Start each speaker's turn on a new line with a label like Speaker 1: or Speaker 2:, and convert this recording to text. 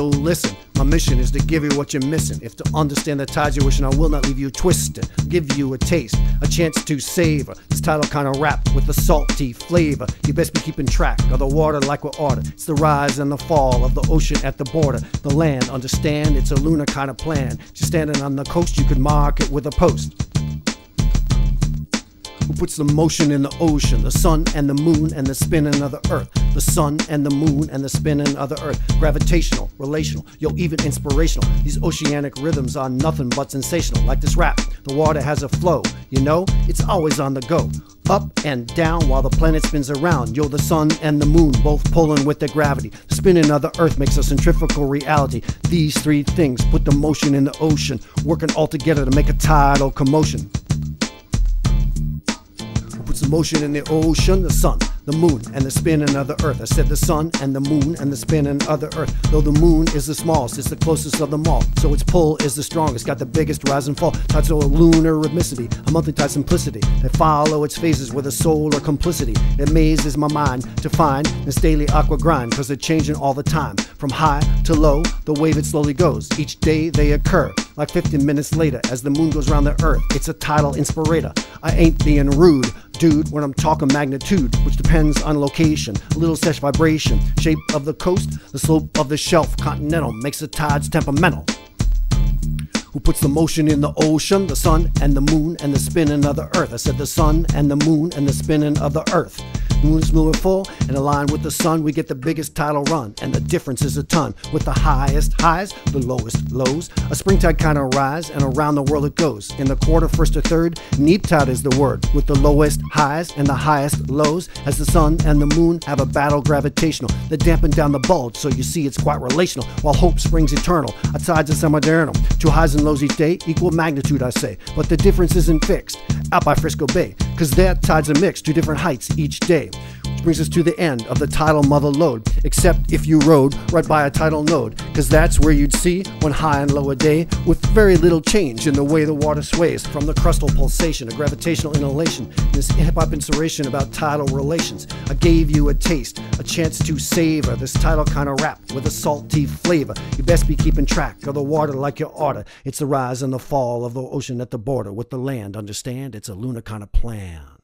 Speaker 1: So listen, my mission is to give you what you're missing. If to understand the tides you're wishing, I will not leave you twisted. Give you a taste, a chance to savor. This tidal kind of rap with a salty flavor. You best be keeping track of the water like we're ordered. It's the rise and the fall of the ocean at the border. The land, understand, it's a lunar kind of plan. Just standing on the coast, you could mark it with a post who puts the motion in the ocean, the sun and the moon and the spinning of the earth, the sun and the moon and the spinning of the earth. Gravitational, relational, yo, even inspirational. These oceanic rhythms are nothing but sensational. Like this rap, the water has a flow, you know, it's always on the go. Up and down while the planet spins around. Yo, the sun and the moon both pulling with their gravity. The spinning of the earth makes a centrifugal reality. These three things put the motion in the ocean, working all together to make a tidal commotion the motion in the ocean, the sun, the moon, and the spinning of the earth. I said the sun and the moon and the spinning of the earth. Though the moon is the smallest, it's the closest of them all. So its pull is the strongest, got the biggest rise and fall. Tied to a lunar rhythmicity, a monthly tide simplicity. That follow its phases with a solar complicity. It amazes my mind to find this daily aqua grind, cause they're changing all the time. From high to low, the wave it slowly goes. Each day they occur, like 15 minutes later, as the moon goes around the earth. It's a tidal inspirator. I ain't being rude, dude, when I'm talking magnitude, which depends on location, a little such vibration, shape of the coast, the slope of the shelf, continental, makes the tides temperamental. Who puts the motion in the ocean, the sun and the moon and the spinning of the earth? I said the sun and the moon and the spinning of the earth. Moon is moving full and aligned with the sun, we get the biggest tidal run, and the difference is a ton. With the highest highs, the lowest lows, a springtide kind of rise, and around the world it goes. In the quarter, first or third, neap tide is the word, with the lowest highs and the highest lows, as the sun and the moon have a battle gravitational that dampen down the bulge, so you see it's quite relational. While hope springs eternal, a tides are semi-diurnal. Two highs and lows each day, equal magnitude, I say, but the difference isn't fixed. Out by Frisco Bay, cause their tides are mixed, two different heights each day. Which brings us to the end of the tidal mother lode, except if you rode right by a tidal node, because that's where you'd see one high and low a day, with very little change in the way the water sways from the crustal pulsation, a gravitational inhalation, this hip hop inspiration about tidal relations. I gave you a taste, a chance to savor this tidal kind of rap with a salty flavor. You best be keeping track of the water like your order. It's the rise and the fall of the ocean at the border with the land. Understand? It's a lunar kind of plan.